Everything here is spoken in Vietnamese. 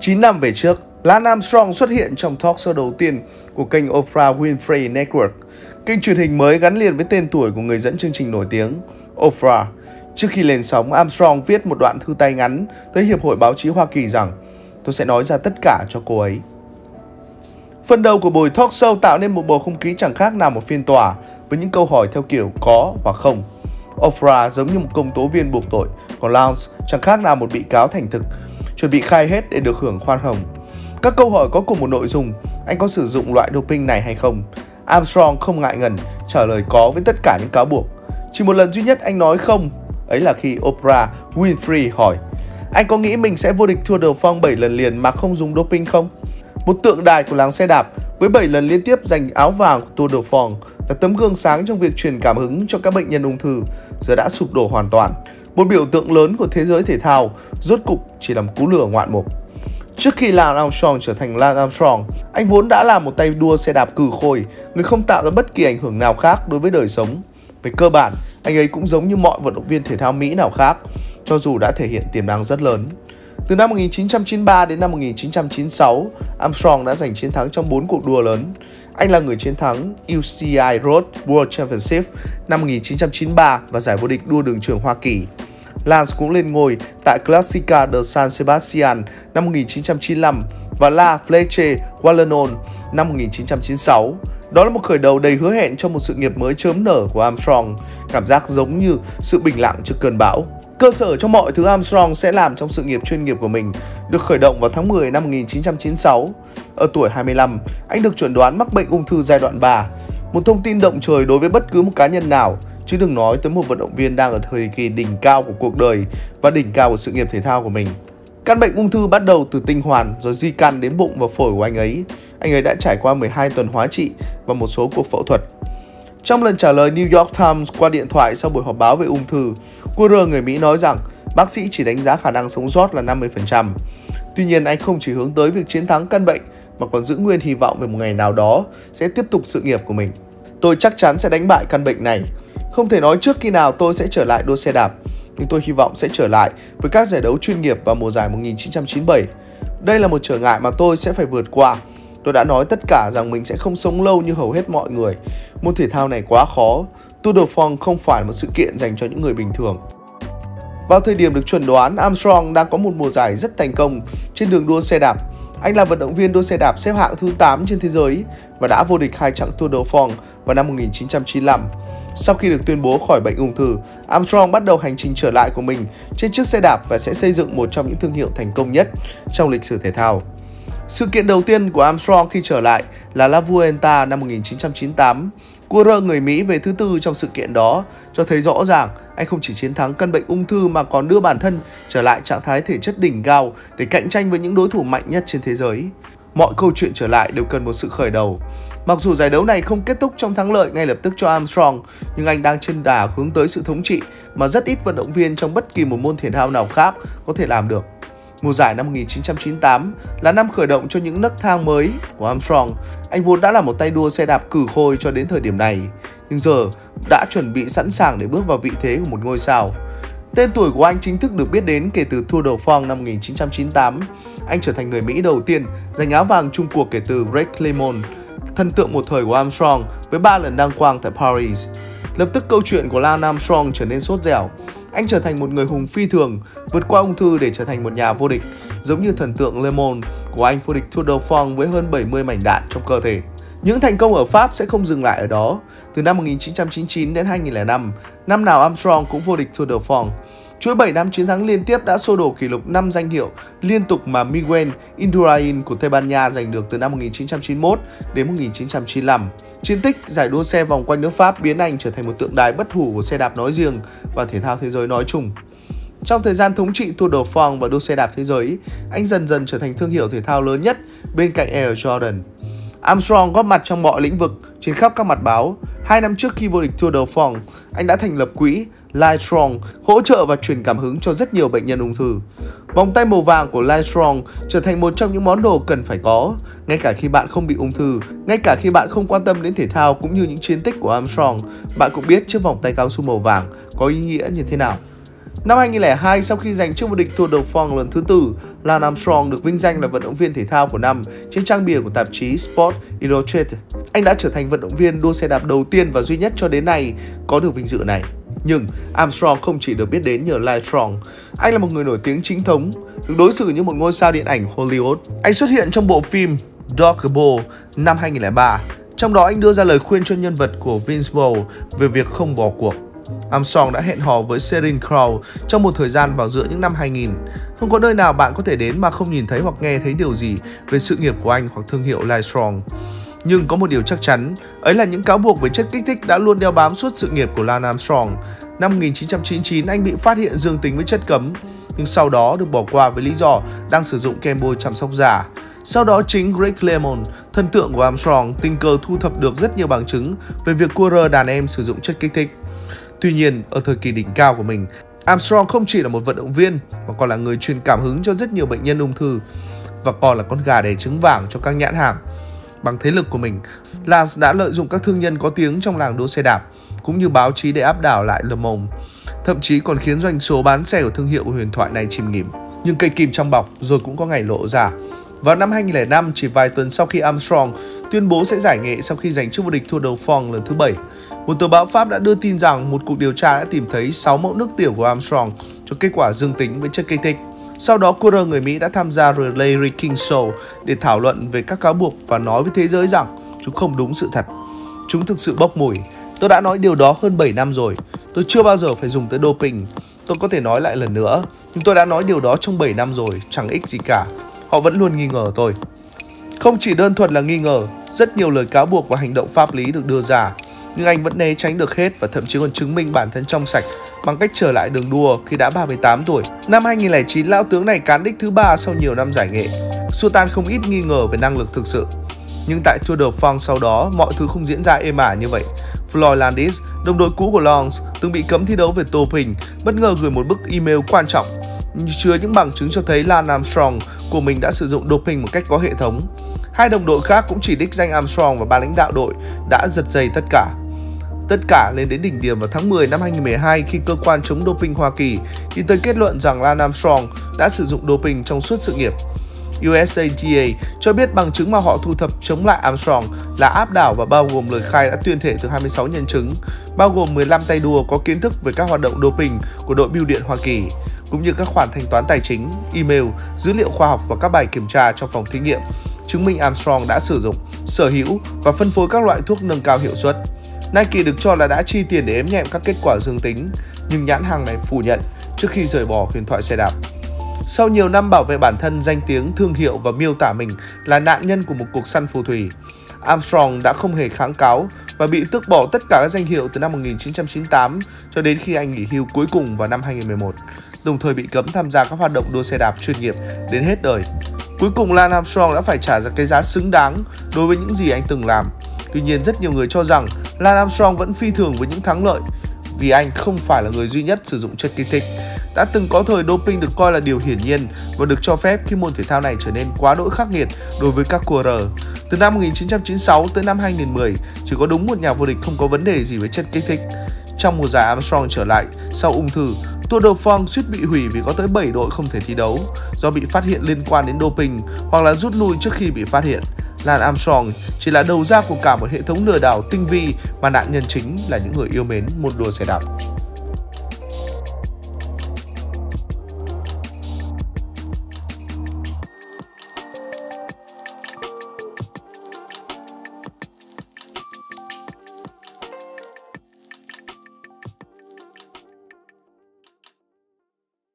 9 năm về trước, Lance Armstrong xuất hiện trong talk show đầu tiên của kênh Oprah Winfrey Network, kênh truyền hình mới gắn liền với tên tuổi của người dẫn chương trình nổi tiếng Oprah. Trước khi lên sóng, Armstrong viết một đoạn thư tay ngắn tới Hiệp hội Báo chí Hoa Kỳ rằng tôi sẽ nói ra tất cả cho cô ấy. Phần đầu của buổi talk show tạo nên một bầu không khí chẳng khác nào một phiên tòa với những câu hỏi theo kiểu có và không. Oprah giống như một công tố viên buộc tội, còn Lance chẳng khác nào một bị cáo thành thực, chuẩn bị khai hết để được hưởng khoan hồng. Các câu hỏi có cùng một nội dung, anh có sử dụng loại doping này hay không? Armstrong không ngại ngần trả lời có với tất cả những cáo buộc. Chỉ một lần duy nhất anh nói không, ấy là khi Oprah Winfrey hỏi Anh có nghĩ mình sẽ vô địch Tour de France 7 lần liền mà không dùng doping không? Một tượng đài của làng xe đạp với 7 lần liên tiếp giành áo vàng của Tour de France là tấm gương sáng trong việc truyền cảm hứng cho các bệnh nhân ung thư giờ đã sụp đổ hoàn toàn. Một biểu tượng lớn của thế giới thể thao rốt cục chỉ là một cú lửa ngoạn mục. Trước khi Lance Armstrong trở thành Lance Armstrong, anh vốn đã là một tay đua xe đạp cừ khôi, người không tạo ra bất kỳ ảnh hưởng nào khác đối với đời sống. Về cơ bản, anh ấy cũng giống như mọi vận động viên thể thao Mỹ nào khác, cho dù đã thể hiện tiềm năng rất lớn. Từ năm 1993 đến năm 1996, Armstrong đã giành chiến thắng trong 4 cuộc đua lớn. Anh là người chiến thắng UCI Road World Championship năm 1993 và giải vô địch đua đường trường Hoa Kỳ. Lance cũng lên ngôi tại Classica de San Sebastian năm 1995 và La Fleche Wallonne năm 1996. Đó là một khởi đầu đầy hứa hẹn cho một sự nghiệp mới chớm nở của Armstrong, cảm giác giống như sự bình lặng trước cơn bão. Cơ sở cho mọi thứ Armstrong sẽ làm trong sự nghiệp chuyên nghiệp của mình được khởi động vào tháng 10 năm 1996. Ở tuổi 25, anh được chuẩn đoán mắc bệnh ung thư giai đoạn 3, một thông tin động trời đối với bất cứ một cá nhân nào, chứ đừng nói tới một vận động viên đang ở thời kỳ đỉnh cao của cuộc đời và đỉnh cao của sự nghiệp thể thao của mình. Căn bệnh ung thư bắt đầu từ tinh hoàn rồi di căn đến bụng và phổi của anh ấy. Anh ấy đã trải qua 12 tuần hóa trị và một số cuộc phẫu thuật. Trong lần trả lời New York Times qua điện thoại sau buổi họp báo về ung thư, Cooper người Mỹ nói rằng bác sĩ chỉ đánh giá khả năng sống sót là 50%. Tuy nhiên anh không chỉ hướng tới việc chiến thắng căn bệnh mà còn giữ nguyên hy vọng về một ngày nào đó sẽ tiếp tục sự nghiệp của mình. Tôi chắc chắn sẽ đánh bại căn bệnh này. Không thể nói trước khi nào tôi sẽ trở lại đua xe đạp, nhưng tôi hy vọng sẽ trở lại với các giải đấu chuyên nghiệp vào mùa giải 1997. Đây là một trở ngại mà tôi sẽ phải vượt qua Tôi đã nói tất cả rằng mình sẽ không sống lâu như hầu hết mọi người. Môn thể thao này quá khó. Tour de France không phải một sự kiện dành cho những người bình thường. Vào thời điểm được chuẩn đoán, Armstrong đang có một mùa giải rất thành công trên đường đua xe đạp. Anh là vận động viên đua xe đạp xếp hạng thứ 8 trên thế giới và đã vô địch hai chặng Tour de France vào năm 1995. Sau khi được tuyên bố khỏi bệnh ung thư, Armstrong bắt đầu hành trình trở lại của mình trên chiếc xe đạp và sẽ xây dựng một trong những thương hiệu thành công nhất trong lịch sử thể thao. Sự kiện đầu tiên của Armstrong khi trở lại là La Vuelta năm 1998. Coureur người Mỹ về thứ tư trong sự kiện đó cho thấy rõ ràng anh không chỉ chiến thắng căn bệnh ung thư mà còn đưa bản thân trở lại trạng thái thể chất đỉnh cao để cạnh tranh với những đối thủ mạnh nhất trên thế giới. Mọi câu chuyện trở lại đều cần một sự khởi đầu. Mặc dù giải đấu này không kết thúc trong thắng lợi ngay lập tức cho Armstrong, nhưng anh đang trên đà hướng tới sự thống trị mà rất ít vận động viên trong bất kỳ một môn thể thao nào khác có thể làm được. Mùa giải năm 1998 là năm khởi động cho những nấc thang mới của Armstrong. Anh vốn đã là một tay đua xe đạp cử khôi cho đến thời điểm này, nhưng giờ đã chuẩn bị sẵn sàng để bước vào vị thế của một ngôi sao. Tên tuổi của anh chính thức được biết đến kể từ Tour de France năm 1998. Anh trở thành người Mỹ đầu tiên giành áo vàng chung cuộc kể từ Greg LeMond, thần tượng một thời của Armstrong với 3 lần đăng quang tại Paris. Lập tức câu chuyện của Lance Armstrong trở nên sốt dẻo anh trở thành một người hùng phi thường, vượt qua ung thư để trở thành một nhà vô địch, giống như thần tượng Le Monde của anh vô địch Tour de France với hơn 70 mảnh đạn trong cơ thể. Những thành công ở Pháp sẽ không dừng lại ở đó. Từ năm 1999 đến 2005, năm nào Armstrong cũng vô địch Tour de France. Chuỗi 7 năm chiến thắng liên tiếp đã xô đổ kỷ lục 5 danh hiệu liên tục mà Miguel Indurain của Tây Ban Nha giành được từ năm 1991 đến 1995. Chiến tích giải đua xe vòng quanh nước Pháp biến anh trở thành một tượng đài bất hủ của xe đạp nói riêng và thể thao thế giới nói chung. Trong thời gian thống trị Tour de France và đua xe đạp thế giới, anh dần dần trở thành thương hiệu thể thao lớn nhất bên cạnh Air Jordan. Armstrong góp mặt trong mọi lĩnh vực trên khắp các mặt báo. Hai năm trước khi vô địch Tour de France, anh đã thành lập quỹ Lightstrong hỗ trợ và truyền cảm hứng cho rất nhiều bệnh nhân ung thư. Vòng tay màu vàng của Lightstrong trở thành một trong những món đồ cần phải có, ngay cả khi bạn không bị ung thư, ngay cả khi bạn không quan tâm đến thể thao cũng như những chiến tích của Armstrong, bạn cũng biết chiếc vòng tay cao su màu vàng có ý nghĩa như thế nào. Năm 2002, sau khi giành chức vô địch Tour de France lần thứ tư, Lance Armstrong được vinh danh là vận động viên thể thao của năm trên trang bìa của tạp chí Sport Illustrated. Anh đã trở thành vận động viên đua xe đạp đầu tiên và duy nhất cho đến nay có được vinh dự này. Nhưng Armstrong không chỉ được biết đến nhờ Livestrong. Anh là một người nổi tiếng chính thống, được đối xử như một ngôi sao điện ảnh Hollywood. Anh xuất hiện trong bộ phim Doggerbo năm 2003. Trong đó anh đưa ra lời khuyên cho nhân vật của Vince Vaughn về việc không bỏ cuộc. Armstrong đã hẹn hò với Sheryl Crow trong một thời gian vào giữa những năm 2000. Không có nơi nào bạn có thể đến mà không nhìn thấy hoặc nghe thấy điều gì về sự nghiệp của anh hoặc thương hiệu Livestrong. Nhưng có một điều chắc chắn, ấy là những cáo buộc về chất kích thích đã luôn đeo bám suốt sự nghiệp của Lance Armstrong. Năm 1999, anh bị phát hiện dương tính với chất cấm, nhưng sau đó được bỏ qua với lý do đang sử dụng kem bôi chăm sóc da. Sau đó chính Greg Lemon, thân tượng của Armstrong, tình cờ thu thập được rất nhiều bằng chứng về việc cua rơ đàn em sử dụng chất kích thích. Tuy nhiên, ở thời kỳ đỉnh cao của mình, Armstrong không chỉ là một vận động viên mà còn là người truyền cảm hứng cho rất nhiều bệnh nhân ung thư và còn là con gà đẻ trứng vàng cho các nhãn hàng. Bằng thế lực của mình, Lance đã lợi dụng các thương nhân có tiếng trong làng đua xe đạp cũng như báo chí để áp đảo lại Le Monde, thậm chí còn khiến doanh số bán xe của thương hiệu huyền thoại này chìm nghỉm. Nhưng cây kim trong bọc rồi cũng có ngày lộ ra. Vào năm 2005, chỉ vài tuần sau khi Armstrong tuyên bố sẽ giải nghệ sau khi giành chức vô địch Tour de France lần thứ 7, một tờ báo Pháp đã đưa tin rằng một cuộc điều tra đã tìm thấy 6 mẫu nước tiểu của Armstrong cho kết quả dương tính với chất kích thích. Sau đó, Cooper người Mỹ đã tham gia Relay Larry King Show để thảo luận về các cáo buộc và nói với thế giới rằng chúng không đúng sự thật. Chúng thực sự bốc mùi. Tôi đã nói điều đó hơn 7 năm rồi. Tôi chưa bao giờ phải dùng tới doping. Tôi có thể nói lại lần nữa, nhưng tôi đã nói điều đó trong 7 năm rồi, chẳng ích gì cả. Họ vẫn luôn nghi ngờ tôi. Không chỉ đơn thuần là nghi ngờ, rất nhiều lời cáo buộc và hành động pháp lý được đưa ra, nhưng anh vẫn né tránh được hết và thậm chí còn chứng minh bản thân trong sạch bằng cách trở lại đường đua khi đã 38 tuổi. Năm 2009, lão tướng này cán đích thứ ba sau nhiều năm giải nghệ. Sultan không ít nghi ngờ về năng lực thực sự. Nhưng tại Tour de France sau đó, mọi thứ không diễn ra êm ả như vậy. Floyd Landis, đồng đội cũ của Longs, từng bị cấm thi đấu về tô hình, bất ngờ gửi một bức email quan trọng chứa những bằng chứng cho thấy Lance Armstrong của mình đã sử dụng doping một cách có hệ thống. Hai đồng đội khác cũng chỉ đích danh Armstrong và ba lãnh đạo đội đã giật dây tất cả. Tất cả lên đến đỉnh điểm vào tháng 10 năm 2012 khi cơ quan chống doping Hoa Kỳ đi tới kết luận rằng Lance Armstrong đã sử dụng doping trong suốt sự nghiệp. USADA cho biết bằng chứng mà họ thu thập chống lại Armstrong là áp đảo và bao gồm lời khai đã tuyên thể từ 26 nhân chứng, bao gồm 15 tay đua có kiến thức về các hoạt động doping của đội bưu điện Hoa Kỳ, cũng như các khoản thanh toán tài chính, email, dữ liệu khoa học và các bài kiểm tra trong phòng thí nghiệm, chứng minh Armstrong đã sử dụng, sở hữu và phân phối các loại thuốc nâng cao hiệu suất. Nike được cho là đã chi tiền để ếm nhẹm các kết quả dương tính, nhưng nhãn hàng này phủ nhận trước khi rời bỏ huyền thoại xe đạp. Sau nhiều năm bảo vệ bản thân, danh tiếng, thương hiệu và miêu tả mình là nạn nhân của một cuộc săn phù thủy, Armstrong đã không hề kháng cáo và bị tước bỏ tất cả các danh hiệu từ năm 1998 cho đến khi anh nghỉ hưu cuối cùng vào năm 2011, đồng thời bị cấm tham gia các hoạt động đua xe đạp chuyên nghiệp đến hết đời. Cuối cùng Lance Armstrong đã phải trả ra cái giá xứng đáng đối với những gì anh từng làm. Tuy nhiên rất nhiều người cho rằng Lance Armstrong vẫn phi thường với những thắng lợi vì anh không phải là người duy nhất sử dụng chất kích thích. Đã từng có thời doping được coi là điều hiển nhiên và được cho phép khi môn thể thao này trở nên quá đỗi khắc nghiệt đối với các cua Từ năm 1996 tới năm 2010, chỉ có đúng một nhà vô địch không có vấn đề gì với chất kích thích. Trong mùa giải Armstrong trở lại sau ung thư, Tour de France suýt bị hủy vì có tới 7 đội không thể thi đấu do bị phát hiện liên quan đến doping hoặc là rút lui trước khi bị phát hiện. Lance Armstrong chỉ là đầu ra của cả một hệ thống lừa đảo tinh vi mà nạn nhân chính là những người yêu mến môn đua xe đạp.